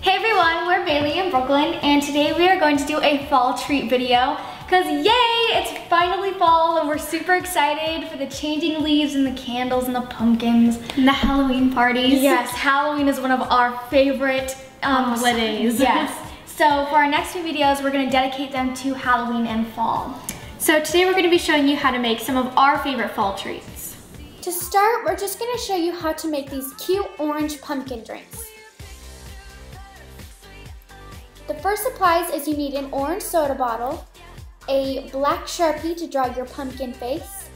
Hey everyone, we're Bailey in Brooklyn and today we are going to do a fall treat video because yay, it's finally fall and we're super excited for the changing leaves and the candles and the pumpkins. And the Halloween parties. Yes, Halloween is one of our favorite um, holidays. Yes. So for our next few videos, we're gonna dedicate them to Halloween and fall. So today we're gonna be showing you how to make some of our favorite fall treats. To start, we're just gonna show you how to make these cute orange pumpkin drinks. First supplies is you need an orange soda bottle, a black Sharpie to draw your pumpkin face,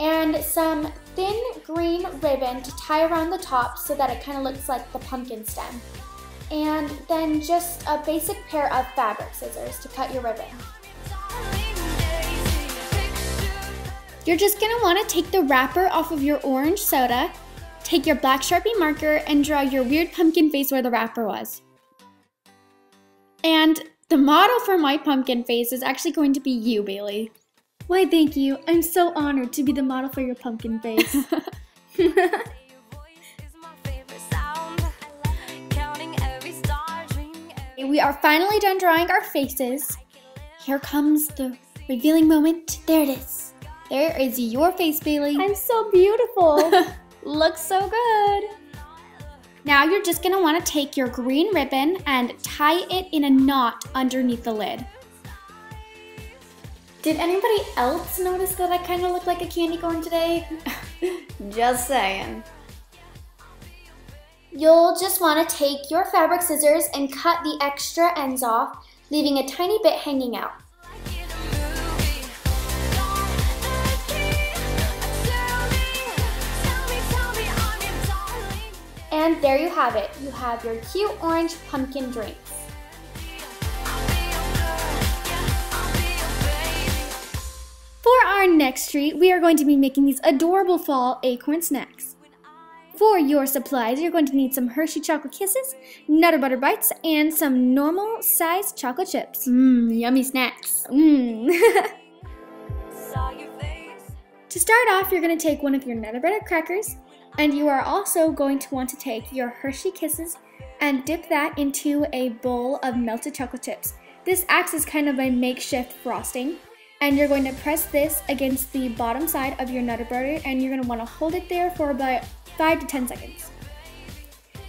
and some thin green ribbon to tie around the top so that it kind of looks like the pumpkin stem. And then just a basic pair of fabric scissors to cut your ribbon. You're just gonna wanna take the wrapper off of your orange soda, take your black Sharpie marker, and draw your weird pumpkin face where the wrapper was. And the model for my pumpkin face is actually going to be you, Bailey. Why, thank you. I'm so honored to be the model for your pumpkin face. we are finally done drawing our faces. Here comes the revealing moment. There it is. There is your face, Bailey. I'm so beautiful. Looks so good. Now you're just gonna wanna take your green ribbon and tie it in a knot underneath the lid. Did anybody else notice that I kind of look like a candy corn today? Just saying. You'll just want to take your fabric scissors and cut the extra ends off, leaving a tiny bit hanging out. And there you have it. You have your cute orange pumpkin drinks. For our next treat, we are going to be making these adorable fall acorn snacks. For your supplies, you're going to need some Hershey Chocolate Kisses, Nutter Butter Bites, and some normal sized chocolate chips. Mmm, yummy snacks. Mmm. to start off, you're going to take one of your Nutter Butter crackers, and you are also going to want to take your Hershey Kisses and dip that into a bowl of melted chocolate chips. This acts as kind of a makeshift frosting. And you're going to press this against the bottom side of your Nutter Butter and you're going to want to hold it there for about 5 to 10 seconds.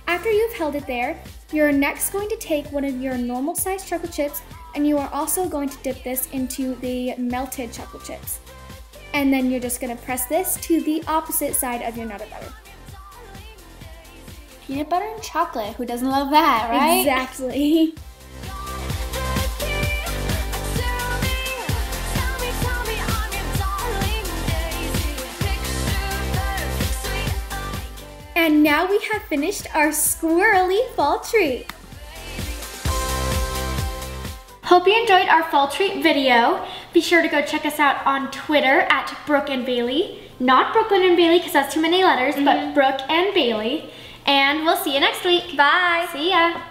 After you've held it there, you're next going to take one of your normal sized chocolate chips and you are also going to dip this into the melted chocolate chips. And then you're just going to press this to the opposite side of your Nutter Butter. Peanut butter and chocolate, who doesn't love that, right? Exactly. And now we have finished our squirrely fall treat. Hope you enjoyed our fall treat video. Be sure to go check us out on Twitter at Brooke and Bailey. Not Brooklyn and Bailey because that's too many letters, mm -hmm. but mm-hmm. Brooke and Bailey. And we'll see you next week. Bye. See ya.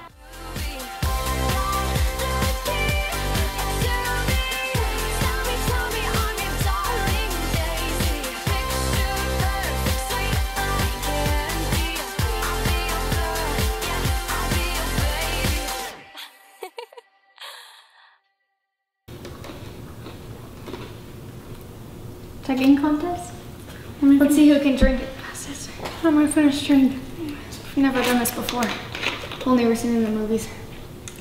Drinking contest? Let's see who can drink it fastest. I'm gonna finish drink. I've never done this before. Only ever seen it in the movies.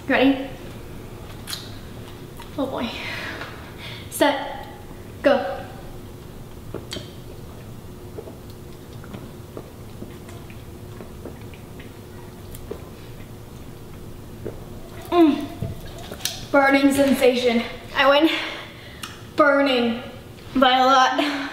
Ready? Oh boy. Set. Go. Mm. Burning sensation. I win. Burning by a lot.